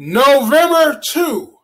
November 2